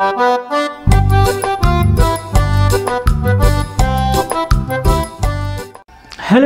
Hello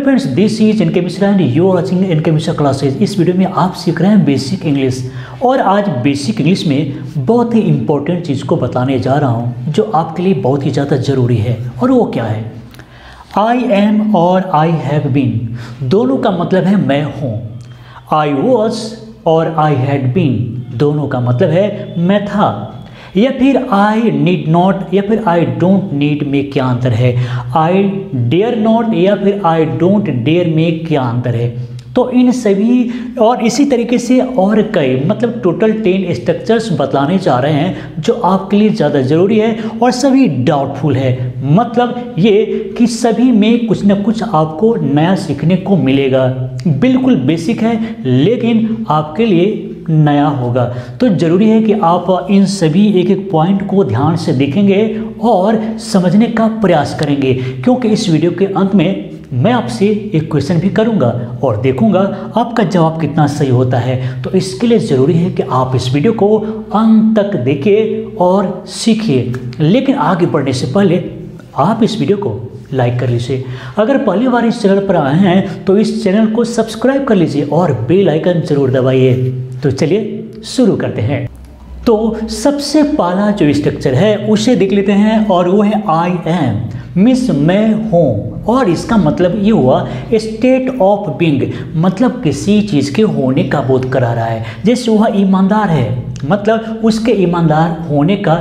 friends this is N K Mishra and you are watching Mishra classes इस video में आप सीख रहे हैं बेसिक इंग्लिश और आज बेसिक इंग्लिश में बहुत ही इंपॉर्टेंट चीज़ को बताने जा रहा हूँ, जो आपके लिए बहुत ही ज़्यादा ज़रूरी है। और वो क्या है? आई एम और आई हैव बीन दोनों का मतलब है मैं हूँ। आई वॉज़ और आई हैड बीन दोनों का मतलब है मैं था। या फिर आई नीड नॉट या फिर आई डोंट नीड में क्या अंतर है? आई डेयर नॉट या फिर आई डोंट डेयर में क्या अंतर है? तो इन सभी, और इसी तरीके से और कई मतलब टोटल टेन स्ट्रक्चर्स बताने जा रहे हैं, जो आपके लिए ज़्यादा ज़रूरी है और सभी डाउटफुल है। मतलब ये कि सभी में कुछ ना कुछ आपको नया सीखने को मिलेगा। बिल्कुल बेसिक है, लेकिन आपके लिए नया होगा। तो ज़रूरी है कि आप इन सभी एक एक पॉइंट को ध्यान से देखेंगे और समझने का प्रयास करेंगे। क्योंकि इस वीडियो के अंत में मैं आपसे एक क्वेश्चन भी करूँगा और देखूँगा आपका जवाब कितना सही होता है। तो इसके लिए ज़रूरी है कि आप इस वीडियो को अंत तक देखिए और सीखिए। लेकिन आगे बढ़ने से पहले आप इस वीडियो को लाइक कर लीजिए। अगर पहली बार इस चैनल पर आए हैं तो इस चैनल को सब्सक्राइब कर लीजिए और बेल आइकन ज़रूर दबाइए। तो चलिए शुरू करते हैं। तो सबसे पहला जो स्ट्रक्चर है, उसे देख लेते हैं और वो है आई एम मिस मैं हूँ। और इसका मतलब ये हुआ स्टेट ऑफ़ बिंग मतलब किसी चीज़ के होने का बोध करा रहा है। जैसे वह ईमानदार है मतलब उसके ईमानदार होने का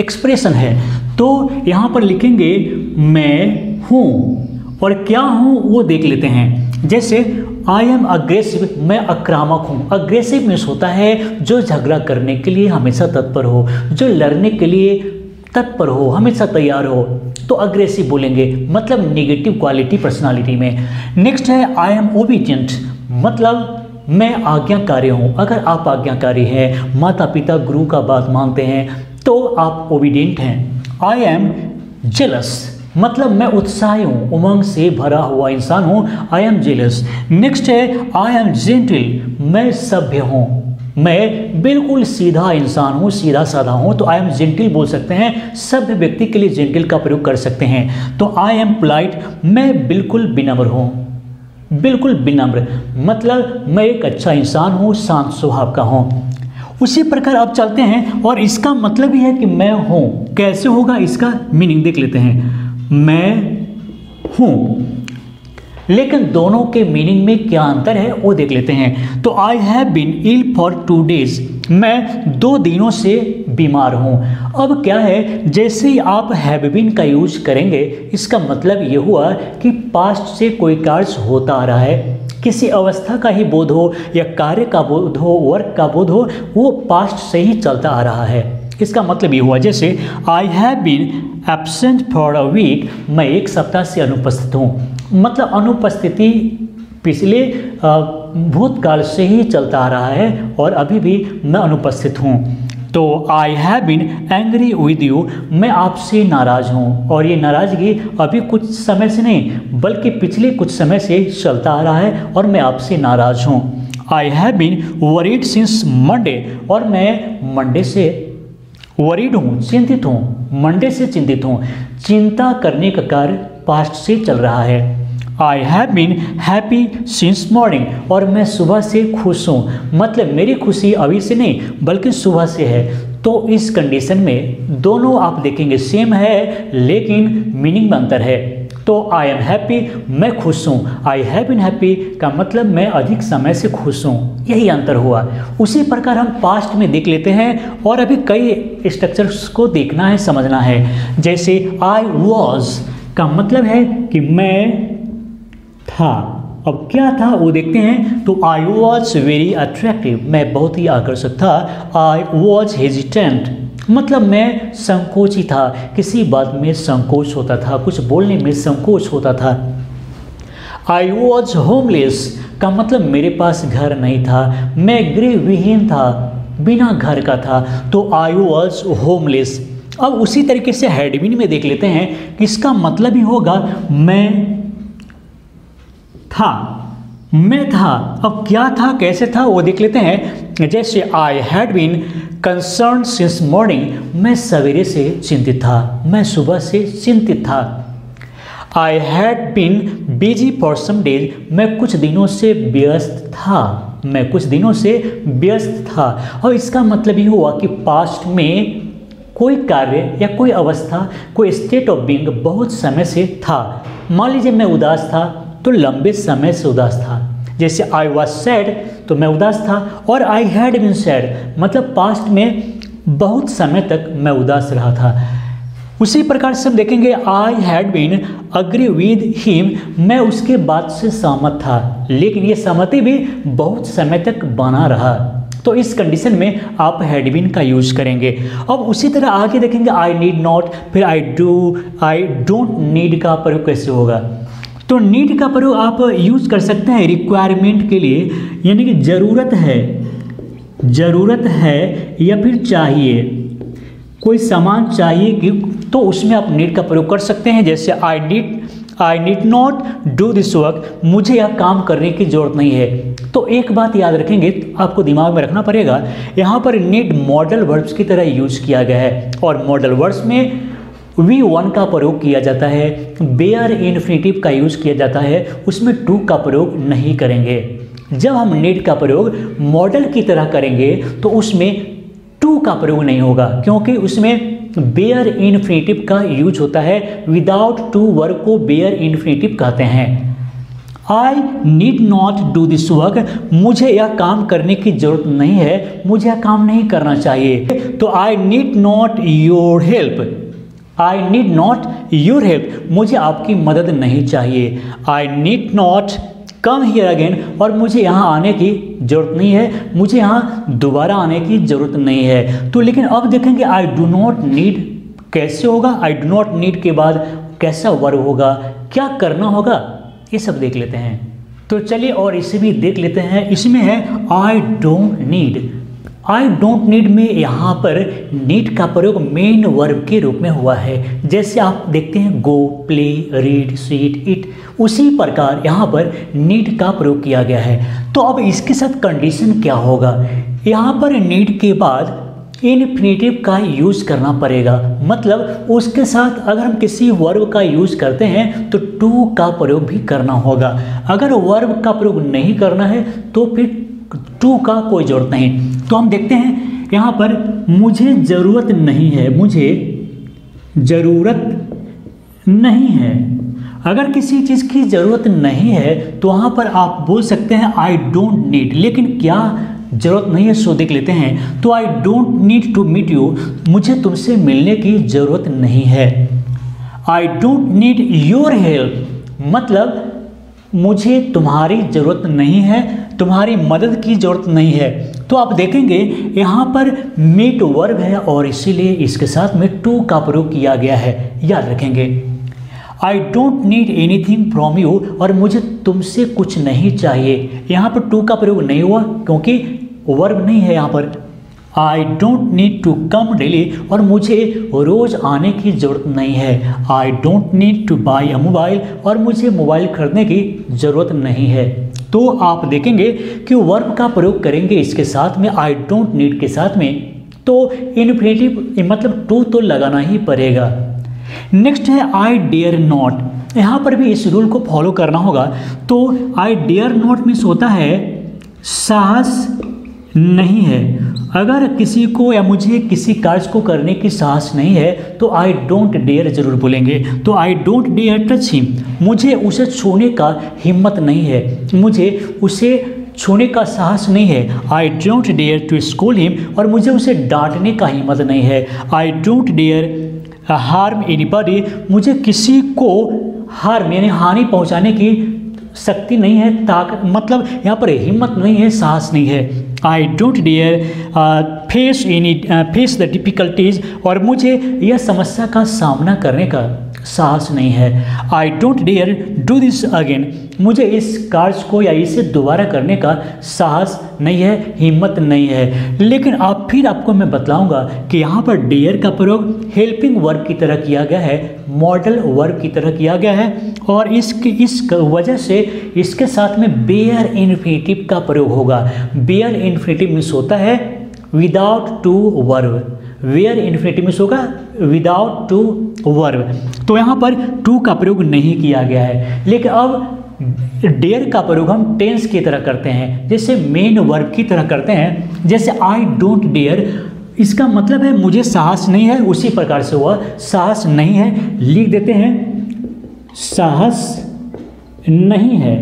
एक्सप्रेशन है। तो यहाँ पर लिखेंगे, मैं हूँ। और क्या हूँ, वो देख लेते हैं। जैसे आई एम अग्रेसिव मैं आक्रामक हूँ। अग्रेसिव मीन्स होता है जो झगड़ा करने के लिए हमेशा तत्पर हो, जो लड़ने के लिए तत्पर हो, हमेशा तैयार हो। तो अग्रेसिव बोलेंगे मतलब नेगेटिव क्वालिटी पर्सनालिटी में। नेक्स्ट है आई एम ओबिजेंट मतलब मैं आज्ञाकारी हूँ। अगर आप आज्ञाकारी हैं माता पिता गुरु का बात मानते हैं तो आप ओबिडेंट हैं। आई एम जेलस मतलब मैं उत्साही हूँ, उमंग से भरा हुआ इंसान हूँ आई एम जेलस नेक्स्ट है आई एम जेंटल मैं सभ्य हूँ। मैं बिल्कुल सीधा इंसान हूँ, सीधा साधा हूँ तो आई एम जेंटिल बोल सकते हैं, सभ्य व्यक्ति के लिए जेंटिल का प्रयोग कर सकते हैं। तो आई एम पोलाइट मैं बिल्कुल विनम्र हूँ। बिल्कुल विनम्र। मतलब मैं एक अच्छा इंसान हूँ, शांत स्वभाव का हूँ। उसी प्रकार अब चलते हैं, और इसका मतलब ही है कि मैं हूँ। कैसे होगा, इसका मीनिंग देख लेते हैं। मैं हूँ। लेकिन दोनों के मीनिंग में क्या अंतर है, वो देख लेते हैं। तो I have been ill for two days मैं दो दिनों से बीमार हूँ। अब क्या है, जैसे ही आप हैव बीन का यूज़ करेंगे, इसका मतलब ये हुआ कि पास्ट से कोई कार्य होता आ रहा है। किसी अवस्था का ही बोध हो या कार्य का बोध हो, वर्क का बोध हो, वो पास्ट से ही चलता आ रहा है। इसका मतलब ये हुआ? जैसे I have been absent for a week मैं एक सप्ताह से अनुपस्थित हूँ। मतलब अनुपस्थिति पिछले भूतकाल से ही चलता आ रहा है और अभी भी मैं अनुपस्थित हूँ। तो I have been angry with you मैं आपसे नाराज़ हूँ। और ये नाराज़गी अभी कुछ समय से नहीं, बल्कि पिछले कुछ समय से चलता आ रहा है और मैं आपसे नाराज़ हूँ। I have been worried since Monday और मैं मंडे से वरीड हूँ, चिंतित हूँ, मंडे से चिंतित हूँ। चिंता करने का कार्य पास्ट से चल रहा है। I have been happy since morning और मैं सुबह से खुश हूँ। मतलब मेरी खुशी अभी से नहीं, बल्कि सुबह से है। तो इस कंडीशन में दोनों आप देखेंगे सेम है, लेकिन मीनिंग में अंतर है। तो आई एम हैप्पी मैं खुश हूँ। आई हैव बिन हैप्पी का मतलब मैं अधिक समय से खुश हूँ। यही अंतर हुआ। उसी प्रकार हम पास्ट में देख लेते हैं और अभी कई स्ट्रक्चर्स को देखना है, समझना है। जैसे आई वॉज़ का मतलब है कि मैं था। अब क्या था, वो देखते हैं। तो आई वॉज़ वेरी अट्रैक्टिव मैं बहुत ही आकर्षक था। आई वॉज़ हेजिटेंट मतलब मैं संकोची था। किसी बात में संकोच होता था, कुछ बोलने में संकोच होता था। आई वॉज़ होमलेस का मतलब मेरे पास घर नहीं था। मैं गृह विहीन था, बिना घर का था। तो आई वॉज़ होमलेस अब उसी तरीके से हेडविन में देख लेते हैं कि इसका मतलब ही होगा? मैं था। मैं था। अब क्या था? कैसे था? वो देख लेते हैं। जैसे I had been concern since morning मैं सवेरे से चिंतित था। मैं सुबह से चिंतित था। I had been busy for some days मैं कुछ दिनों से व्यस्त था। मैं कुछ दिनों से व्यस्त था। और इसका मतलब ये हुआ कि पास्ट में कोई कार्य या कोई अवस्था, कोई स्टेट ऑफ़ बीइंग बहुत समय से था। मान लीजिए मैं उदास था तो लंबे समय से उदास था। जैसे आई वॉज़ सैड तो मैं उदास था और आई हैड बिन सैड मतलब पास्ट में बहुत समय तक मैं उदास रहा था। उसी प्रकार से हम देखेंगे I had been agree with him मैं उसके बात से सहमत था, लेकिन ये सहमति भी बहुत समय तक बना रहा। तो इस कंडीशन में आप हैड बीन का यूज़ करेंगे। अब उसी तरह आगे देखेंगे आई नीड नॉट फिर I do I don't need का प्रयोग कैसे होगा? तो नीड का प्रयोग आप यूज़ कर सकते हैं रिक्वायरमेंट के लिए, यानी कि ज़रूरत है ज़रूरत है या फिर चाहिए। कोई सामान चाहिए कि तो उसमें आप नीड का प्रयोग कर सकते हैं, जैसे I need I need not do this work मुझे यह काम करने की ज़रूरत नहीं है। तो एक बात याद रखेंगे तो आपको दिमाग में रखना पड़ेगा, यहाँ पर नीड मॉडल वर्ब्स की तरह यूज़ किया गया है, और मॉडल वर्ब्स में वी वन का प्रयोग किया जाता है बेयर इन्फिनेटिव का यूज़ किया जाता है, उसमें टू का प्रयोग नहीं करेंगे। जब हम नेट का प्रयोग मॉडल की तरह करेंगे तो उसमें टू का प्रयोग नहीं होगा, क्योंकि उसमें बेयर इन्फिनेटिव का यूज़ होता है विदाउट टू वर्क को बेयर इन्फिनेटिव कहते हैं। I need not do this work मुझे यह काम करने की ज़रूरत नहीं है, मुझे यह काम नहीं करना चाहिए। तो I need not your help I need not your help मुझे आपकी मदद नहीं चाहिए। I need not come here again और मुझे यहाँ आने की ज़रूरत नहीं है। मुझे यहाँ दोबारा आने की ज़रूरत नहीं है। तो लेकिन अब देखेंगे आई डू नॉट नीड कैसे होगा? आई डू नॉट नीड के बाद कैसा वर्ग होगा? क्या करना होगा? ये सब देख लेते हैं। तो चलिए और इसे भी देख लेते हैं। इसमें है I don't need I don't need में यहाँ पर नीड का प्रयोग मेन वर्ब के रूप में हुआ है। जैसे आप देखते हैं go play read sit eat उसी प्रकार यहाँ पर नीड का प्रयोग किया गया है। तो अब इसके साथ कंडीशन क्या होगा? यहाँ पर नीड के बाद इन्फिनेटिव का यूज़ करना पड़ेगा। मतलब उसके साथ अगर हम किसी वर्ब का यूज़ करते हैं तो टू का प्रयोग भी करना होगा। अगर वर्ब का प्रयोग नहीं करना है तो फिर टू का कोई ज़रूरत नहीं। तो हम देखते हैं यहाँ पर मुझे ज़रूरत नहीं है, मुझे ज़रूरत नहीं है। अगर किसी चीज़ की ज़रूरत नहीं है तो वहाँ पर आप बोल सकते हैं आई डोंट नीड लेकिन क्या ज़रूरत नहीं है, सो देख लेते हैं। तो I don't need to meet you मुझे तुमसे मिलने की ज़रूरत नहीं है। I don't need your help मतलब मुझे तुम्हारी ज़रूरत नहीं है, तुम्हारी मदद की ज़रूरत नहीं है। तो आप देखेंगे, यहाँ पर मीट वर्ब है और इसीलिए इसके साथ में टू का प्रयोग किया गया है। याद रखेंगे I don't need anything from you और मुझे तुमसे कुछ नहीं चाहिए। यहाँ पर टू का प्रयोग नहीं हुआ क्योंकि वर्ब नहीं है यहाँ पर। I don't need to come daily और मुझे रोज़ आने की ज़रूरत नहीं है। I don't need to buy a mobile और मुझे मोबाइल खरीदने की ज़रूरत नहीं है। तो आप देखेंगे कि वर्ब का प्रयोग करेंगे इसके साथ में आई डोंट नीड के साथ में तो इन्फिनेटिव मतलब टू तो लगाना ही पड़ेगा। नेक्स्ट है आई डेयर नॉट यहाँ पर भी इस रूल को फॉलो करना होगा। तो आई डेयर नॉट मीन्स होता है, साहस नहीं है। अगर किसी को या मुझे किसी कार्य को करने की साहस नहीं है तो आई डोंट डेयर ज़रूर बोलेंगे। तो I don't dare touch him मुझे उसे छूने का हिम्मत नहीं है। मुझे उसे छूने का साहस नहीं है। I don't dare to scold him और मुझे उसे डांटने का हिम्मत नहीं है। I don't dare harm anybody मुझे किसी को हार्म यानी हानि पहुँचाने की शक्ति नहीं है। ताकत मतलब यहाँ पर हिम्मत नहीं है, साहस नहीं है। I don't dare face any face the difficulties और मुझे यह समस्या का सामना करने का साहस नहीं है। I don't dare do this again मुझे इस कार्य को या इसे दोबारा करने का साहस नहीं है, हिम्मत नहीं है। लेकिन आप, फिर आपको मैं बतलाऊँगा कि यहाँ पर डेयर का प्रयोग हेल्पिंग वर्क की तरह किया गया है मॉडल वर्क की तरह किया गया है और इसकी, इस वजह से इसके साथ में बेयर इन्फिनेटिव का प्रयोग होगा। बेयर इन्फिनेटिव मीन्स होता है without to verb bare infinitive means होगा विदाउट टू वर्ब तो यहाँ पर टू का प्रयोग नहीं किया गया है। लेकिन अब डेयर का प्रयोग हम टेंस की तरह करते हैं, जैसे मेन वर्ब की तरह करते हैं, जैसे आई डोंट डेयर इसका मतलब है मुझे साहस नहीं है, उसी प्रकार से हुआ, साहस नहीं है। लिख देते हैं, साहस नहीं है।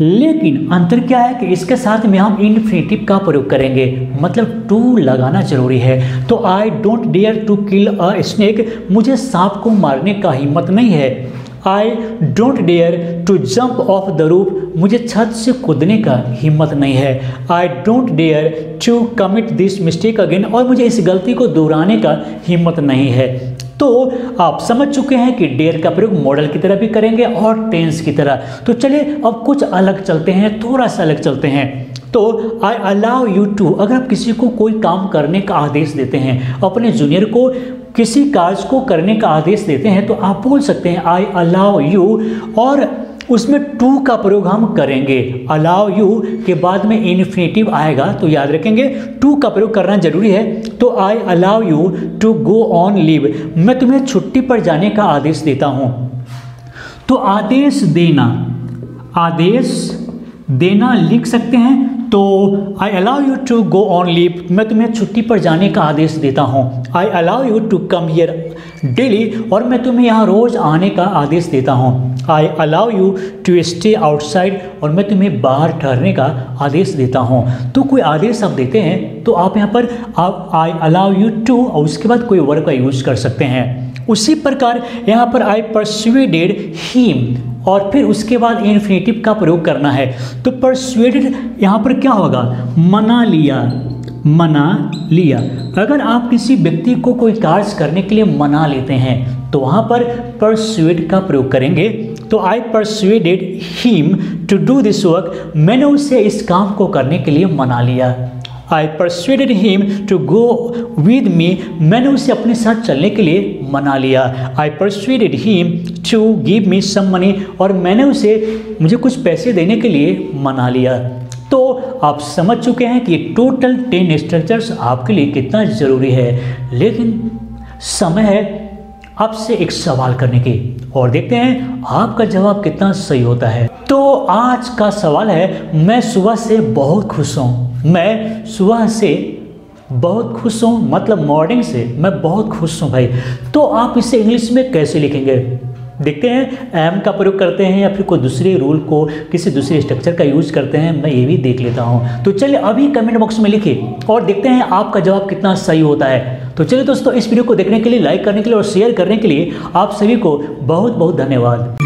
लेकिन अंतर क्या है कि इसके साथ में हम इन्फिनेटिव का प्रयोग करेंगे मतलब टू लगाना ज़रूरी है। तो I don't dare to kill a snake मुझे सांप को मारने का हिम्मत नहीं है। I don't dare to jump off the roof मुझे छत से कूदने का हिम्मत नहीं है। I don't dare to commit this mistake again और मुझे इस गलती को दोहराने का हिम्मत नहीं है। तो आप समझ चुके हैं कि डेयर का प्रयोग मॉडल की तरह भी करेंगे और टेंस की तरह। तो चलिए अब कुछ अलग चलते हैं, थोड़ा सा अलग चलते हैं। तो आई अलाउ यू टू अगर आप किसी को कोई काम करने का आदेश देते हैं, अपने जूनियर को किसी कार्य को करने का आदेश देते हैं तो आप बोल सकते हैं आई अलाउ यू और उसमें टू का प्रयोग हम करेंगे। अलाउ यू के बाद में इन्फिनेटिव आएगा तो याद रखेंगे टू का प्रयोग करना ज़रूरी है तो I allow you to go on leave मैं तुम्हें छुट्टी पर जाने का आदेश देता हूँ। तो आदेश देना आदेश देना लिख सकते हैं तो I allow you to go on leave मैं तुम्हें छुट्टी पर जाने का आदेश देता हूँ। I allow you to come here daily और मैं तुम्हें यहाँ रोज़ आने का आदेश देता हूँ। I allow you to stay outside और मैं तुम्हें बाहर ठहरने का आदेश देता हूँ। तो कोई आदेश आप देते हैं तो आप यहाँ पर आप आई अलाउ यू टू और उसके बाद कोई वर्ड का यूज़ कर सकते हैं। उसी प्रकार यहाँ पर आई परसुएडेड हीम और फिर उसके बाद इन्फिनेटिव का प्रयोग करना है। तो परसुएडेड यहाँ पर क्या होगा? मना लिया। मना लिया। अगर आप किसी व्यक्ति को कोई कार्य करने के लिए मना लेते हैं तो वहाँ पर परसुएड का प्रयोग करेंगे। तो I persuaded him to do this work मैंने उसे इस काम को करने के लिए मना लिया। I persuaded him to go with me मैंने उसे अपने साथ चलने के लिए मना लिया। I persuaded him to give me some money और मैंने उसे, मुझे कुछ पैसे देने के लिए मना लिया। तो आप समझ चुके हैं कि टोटल टेन स्ट्रक्चर्स आपके लिए कितना ज़रूरी है। लेकिन समय है आपसे एक सवाल करने की। और देखते हैं आपका जवाब कितना सही होता है। तो आज का सवाल है, मैं सुबह से बहुत खुश हूँ। मैं सुबह से बहुत खुश हूँ मतलब मॉर्निंग से मैं बहुत खुश हूँ भाई। तो आप इसे इंग्लिश में कैसे लिखेंगे? देखते हैं एम का प्रयोग करते हैं या फिर कोई दूसरे रूल को किसी दूसरे स्ट्रक्चर का यूज़ करते हैं, मैं ये भी देख लेता हूँ। तो चलिए अभी कमेंट बॉक्स में लिखिए और देखते हैं आपका जवाब कितना सही होता है। तो चलिए दोस्तों, इस वीडियो को देखने के लिए लाइक करने के लिए और शेयर करने के लिए आप सभी को बहुत बहुत धन्यवाद।